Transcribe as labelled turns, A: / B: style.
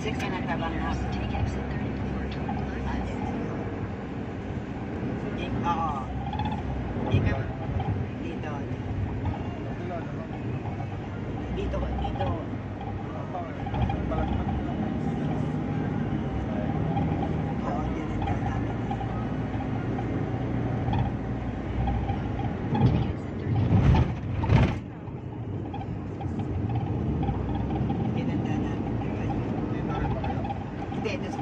A: 6 ka nagkabangos.
B: Take exit 34 toward left.
A: Ik, oo. Ikaw, dito. Dito, dito. did. It's